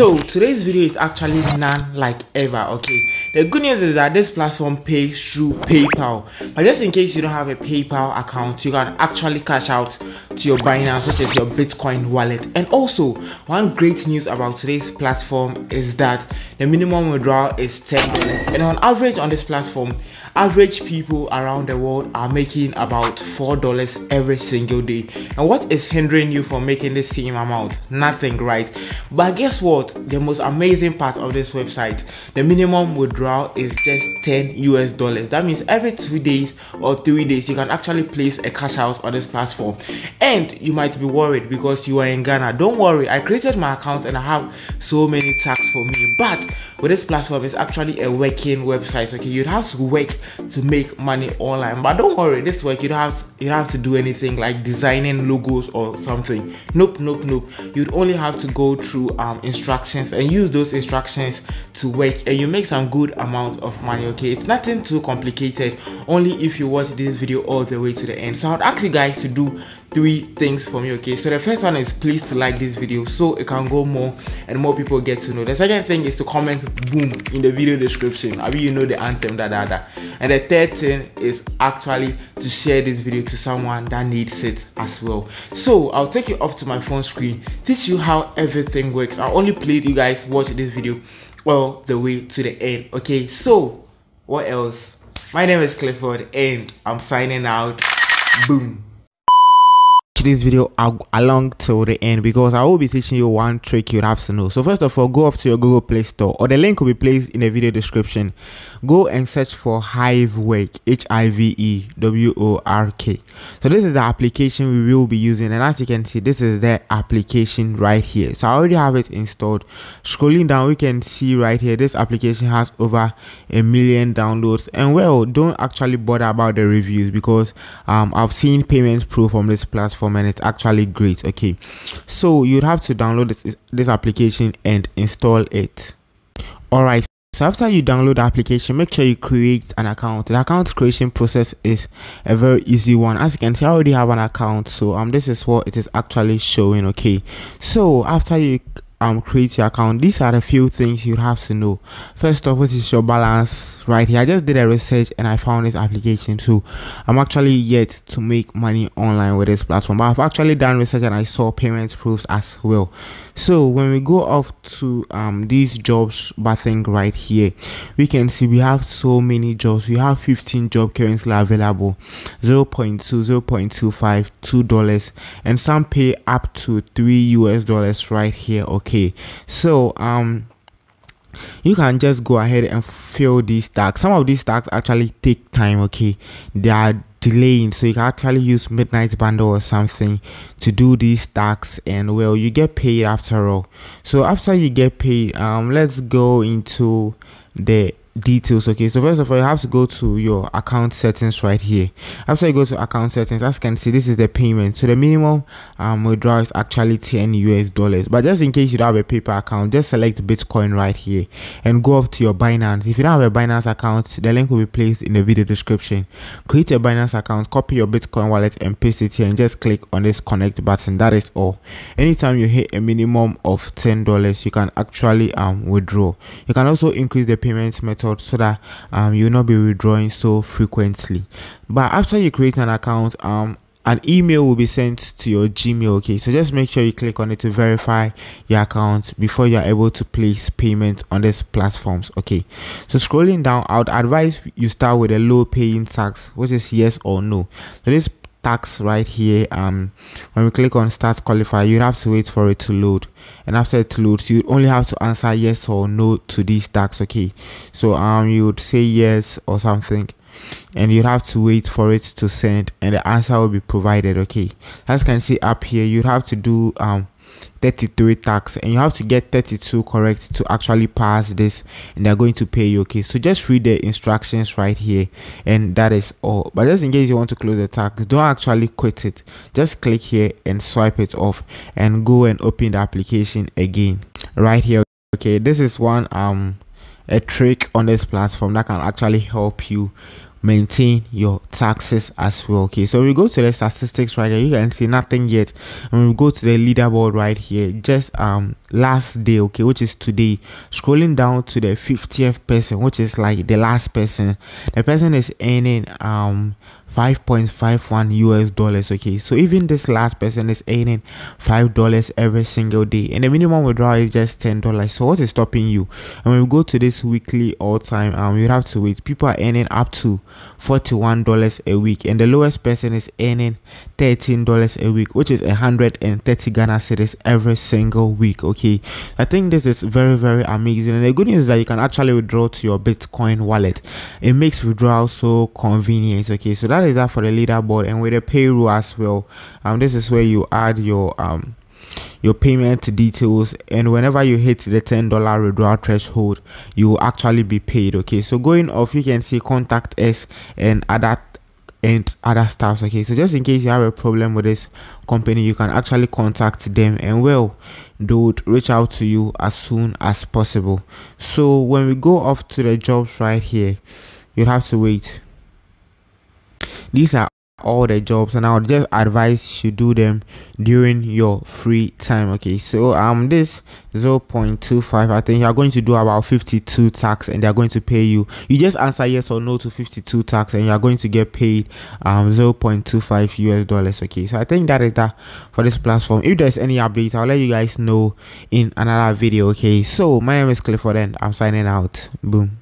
so today's video is actually none like ever okay? The good news is that this platform pays through paypal. But just in case you don't have a paypal account you can actually cash out to your binance which is your bitcoin wallet. And also one great news about today's platform is that the minimum withdrawal is 10 dollars and on average on this platform average people around the world are making about four dollars every single day. And what is hindering you from making the same amount? Nothing right? But guess what? The most amazing part of this website the minimum withdrawal is just 10 us dollars. That means every two days or three days you can actually place a cash out on this platform. And you might be worried because you are in ghana. Don't worry i created my account and i have so many tax for me. But with this platform it's actually a working website okay? You'd have to work to make money online. But don't worry this work you don't have you don't have to do anything like designing logos or something. Nope nope nope. You'd only have to go through um, instructions and use those instructions to work and you make some good amount of money okay? It's nothing too complicated only if you watch this video all the way to the end. So i'd ask you guys to do three things for me okay? So the first one is please to like this video so it can go more and more people get to know. The second thing is to comment boom in the video description. I mean you know the anthem da da da. And the third thing is actually to share this video to someone that needs it as well. So i'll take you off to my phone screen teach you how everything works. I only played you guys watch this video all the way to the end okay so what else my name is clifford and i'm signing out boom this video along till the end because I will be teaching you one trick you have to know. So first of all, go up to your Google Play Store or the link will be placed in the video description. Go and search for Hivework, H-I-V-E-W-O-R-K. So this is the application we will be using and as you can see, this is the application right here. So I already have it installed. Scrolling down, we can see right here, this application has over a million downloads and well, don't actually bother about the reviews because um, I've seen payments proof from this platform and it's actually great okay so you'd have to download this, this application and install it all right so after you download the application make sure you create an account. The account creation process is a very easy one. As you can see i already have an account. So um this is what it is actually showing okay? So after you um create your account. These are a few things you have to know. First off what is your balance right here. I just did a research and i found this application so i'm actually yet to make money online with this platform but i've actually done research and i saw payment proofs as well. So when we go off to um these jobs button right here we can see we have so many jobs. We have 15 job currently available. 0 0.2 0 0.25 two dollars and some pay up to three us dollars right here okay okay. So um you can just go ahead and fill these tags. Some of these tags actually take time okay? They are delaying so you can actually use midnight bundle or something to do these tags and well you get paid after all. So after you get paid um let's go into the details okay? So first of all you have to go to your account settings right here. After you go to account settings as you can see this is the payment. So the minimum um withdrawal is actually 10 us dollars. But just in case you don't have a paypal account just select bitcoin right here and go up to your binance. If you don't have a binance account the link will be placed in the video description. Create a binance account copy your bitcoin wallet and paste it here and just click on this connect button. That is all. Anytime you hit a minimum of 10 dollars you can actually um withdraw. You can also increase the payment method so that um, you'll not be withdrawing so frequently. But after you create an account um an email will be sent to your gmail okay? So just make sure you click on it to verify your account before you are able to place payment on these platforms okay? So scrolling down i would advise you start with a low paying tax which is yes or no. So this tax right here um when we click on start qualify you have to wait for it to load. And after it loads you only have to answer yes or no to these tax okay? So um you would say yes or something and you have to wait for it to send and the answer will be provided okay? As you can see up here you have to do um 33 tax and you have to get 32 correct to actually pass this and they're going to pay you okay? So just read the instructions right here and that is all. But just in case you want to close the tax don't actually quit it. Just click here and swipe it off and go and open the application again. Right here okay? This is one um a trick on this platform that can actually help you maintain your taxes as well okay? So we go to the statistics right here. You can see nothing yet. And we go to the leaderboard right here. Just um last day okay which is today. Scrolling down to the 50th person which is like the last person. The person is earning um 5.51 US dollars. Okay, so even this last person is earning five dollars every single day, and the minimum withdrawal is just ten dollars. So what is stopping you? And when we go to this weekly all time, um, you have to wait. People are earning up to forty-one dollars a week, and the lowest person is earning thirteen dollars a week, which is a hundred and thirty Ghana cedis every single week. Okay, I think this is very very amazing, and the good news is that you can actually withdraw to your Bitcoin wallet. It makes withdrawal so convenient. Okay, so that that is that for the leaderboard and with the payroll as well. Um this is where you add your um your payment details and whenever you hit the $10 withdrawal threshold you will actually be paid okay? So going off you can see contact us and other and other stuff okay? So just in case you have a problem with this company you can actually contact them and well they would reach out to you as soon as possible. So when we go off to the jobs right here you have to wait these are all the jobs and i would just advise you do them during your free time okay? So um this 0.25 i think you're going to do about 52 tax and they're going to pay you. You just answer yes or no to 52 tax and you're going to get paid um 0.25 us dollars okay? So i think that is that for this platform. If there's any updates i'll let you guys know in another video okay? So my name is clifford and i'm signing out. Boom